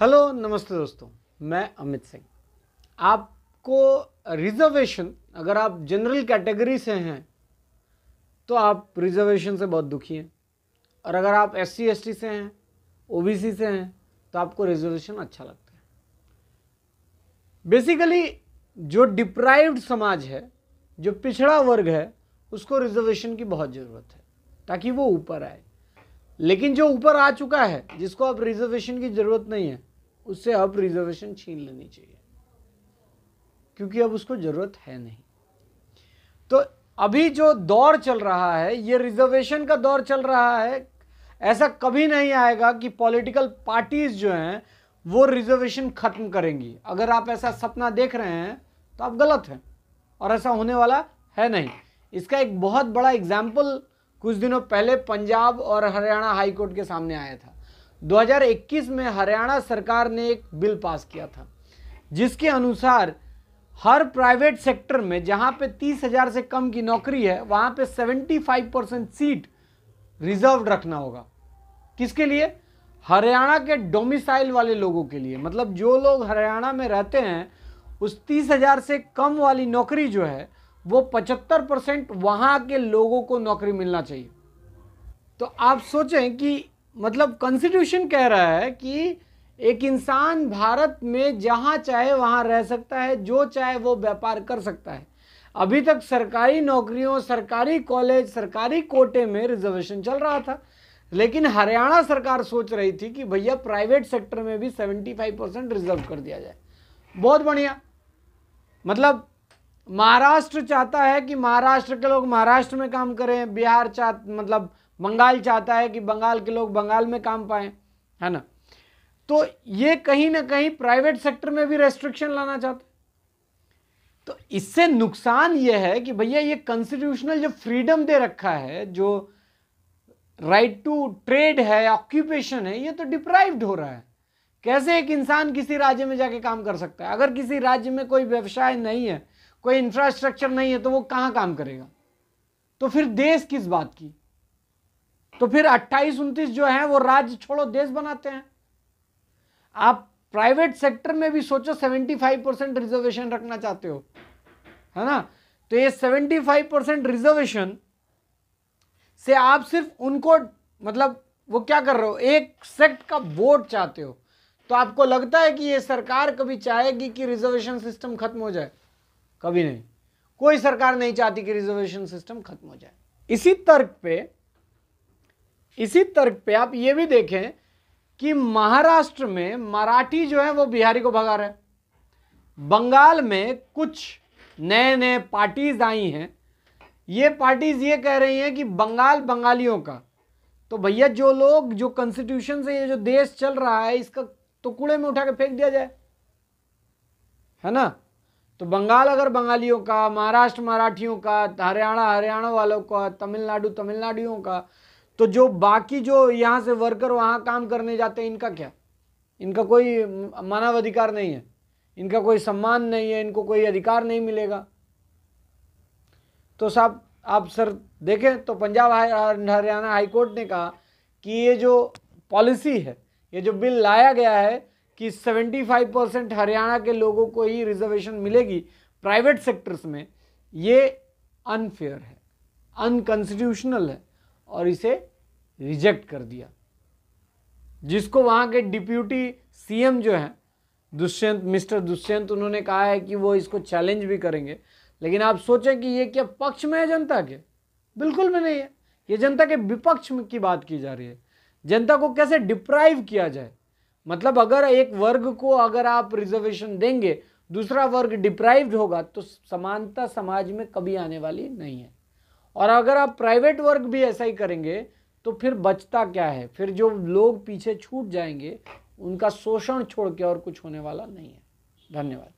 Hello, नमस्ते दोस्तों, मैं अमित सिंह। आपको रिजर्वेशन अगर आप जनरल कैटेगरी से हैं तो आप रिजर्वेशन से बहुत दुखी हैं। और अगर आप एस सी से हैं ओबीसी से हैं तो आपको रिजर्वेशन अच्छा लगता है। बेसिकली जो डिप्राइव्ड समाज है, जो पिछड़ा वर्ग है, उसको रिजर्वेशन की बहुत ज़रूरत है, ताकि वो ऊपर आए। लेकिन जो ऊपर आ चुका है, जिसको अब रिजर्वेशन की ज़रूरत नहीं है, उससे अब रिजर्वेशन छीन लेनी चाहिए। क्योंकि अब उसको ज़रूरत है नहीं। तो अभी जो दौर चल रहा है, ये रिजर्वेशन का दौर चल रहा है, ऐसा कभी नहीं आएगा कि पॉलिटिकल पार्टीज़ जो हैं, वो रिजर्वेशन खत्म करेंगी। अगर आप ऐसा सपना देख रहे हैं तो आप गलत हैं, और ऐसा होने वाला है नहीं। इसका एक बहुत बड़ा एग्ज़ाम्पल कुछ दिनों पहले पंजाब और हरियाणा हाईकोर्ट के सामने आया था। 2021 में हरियाणा सरकार ने एक बिल पास किया था, जिसके अनुसार हर प्राइवेट सेक्टर में जहाँ पे तीस हज़ार से कम की नौकरी है, वहाँ पे 75 परसेंट सीट रिज़र्व रखना होगा। किसके लिए? हरियाणा के डोमिसाइल वाले लोगों के लिए। मतलब जो लोग हरियाणा में रहते हैं, उस तीस हज़ार से कम वाली नौकरी जो है वो पचहत्तर परसेंट वहाँ के लोगों को नौकरी मिलना चाहिए। तो आप सोचें कि मतलब कॉन्स्टिट्यूशन कह रहा है कि एक इंसान भारत में जहाँ चाहे वहाँ रह सकता है, जो चाहे वो व्यापार कर सकता है। अभी तक सरकारी नौकरियों, सरकारी कॉलेज सरकारी कोटे में रिजर्वेशन चल रहा था। लेकिन हरियाणा सरकार सोच रही थी कि भैया प्राइवेट सेक्टर में भी 75 परसेंट रिज़र्व कर दिया जाए। बहुत बढ़िया। मतलब महाराष्ट्र चाहता है कि महाराष्ट्र के लोग महाराष्ट्र में काम करें, बिहार चाह मतलब बंगाल चाहता है कि बंगाल के लोग बंगाल में काम पाएँ, है ना? तो ये कहीं ना कहीं प्राइवेट सेक्टर में भी रेस्ट्रिक्शन लाना चाहते तो इससे नुकसान ये है कि भैया ये कॉन्स्टिट्यूशनल जो फ्रीडम दे रखा है, जो राइट टू ट्रेड है ऑक्यूपेशन है, ये तो डिप्राइव्ड हो रहा है। कैसे एक इंसान किसी राज्य में जाके काम कर सकता है? अगर किसी राज्य में कोई व्यवसाय नहीं है कोई इंफ्रास्ट्रक्चर नहीं है तो वो कहाँ काम करेगा? तो फिर देश किस बात की? तो फिर अट्ठाईस, उनतीस जो है, वो राज्य छोड़ो, देश बनाते हैं। आप प्राइवेट सेक्टर में भी सोचो 75 परसेंट रिजर्वेशन रखना चाहते हो, है ना? तो ये 75 परसेंट रिजर्वेशन से आप सिर्फ़ उनको मतलब वो क्या कर रहे हो? एक सेक्ट का वोट चाहते हो। तो आपको लगता है कि ये सरकार कभी चाहेगी कि रिजर्वेशन सिस्टम खत्म हो जाए? कभी नहीं। कोई सरकार नहीं चाहती कि रिजर्वेशन सिस्टम खत्म हो जाए। इसी तर्क पे, इसी तर्क पे आप ये भी देखें कि महाराष्ट्र में मराठी जो है वो बिहारी को भगा रहे बंगाल में कुछ नए नए पार्टीज़ आई हैं। ये पार्टीज़ ये कह रही हैं कि बंगाल बंगालियों का। तो भैया जो लोग, जो कॉन्स्टिट्यूशन से ये जो देश चल रहा है, इसका तो कूड़े में उठा के फेंक दिया जाए। है ना? तो बंगाल अगर बंगालियों का, महाराष्ट्र मराठियों का, हरियाणा हरियाणा वालों का, तमिलनाडु तमिलनाडुओं का तो जो बाकी जो यहाँ से वर्कर वहाँ काम करने जाते हैं, इनका क्या? इनका कोई मानव अधिकार नहीं है। इनका कोई सम्मान नहीं है, इनको कोई अधिकार नहीं मिलेगा। तो साहब, आप सर देखें तो पंजाब हरियाणा हाईकोर्ट ने कहा कि ये जो पॉलिसी है, ये जो बिल लाया गया है कि 75 परसेंट हरियाणा के लोगों को ही रिजर्वेशन मिलेगी प्राइवेट सेक्टर्स में, ये अनफेयर है अनकॉन्स्टिट्यूशनल है, और इसे रिजेक्ट कर दिया। जिसको वहाँ के डिप्यूटी सीएम जो हैं, दुष्यंत, मिस्टर दुष्यंत, उन्होंने कहा है कि वो इसको चैलेंज भी करेंगे। लेकिन आप सोचें कि ये क्या पक्ष में है जनता के? बिल्कुल भी नहीं है। ये जनता के विपक्ष की बात की जा रही है। जनता को कैसे डिप्राइव किया जाए? मतलब अगर एक वर्ग को अगर आप रिजर्वेशन देंगे, दूसरा वर्ग डिप्राइव्ड होगा तो समानता समाज में कभी आने वाली नहीं है। और अगर आप प्राइवेट वर्ग भी ऐसा ही करेंगे तो फिर बचता क्या है? फिर जो लोग पीछे छूट जाएँगे, उनका शोषण छोड़ के और कुछ होने वाला नहीं है। धन्यवाद।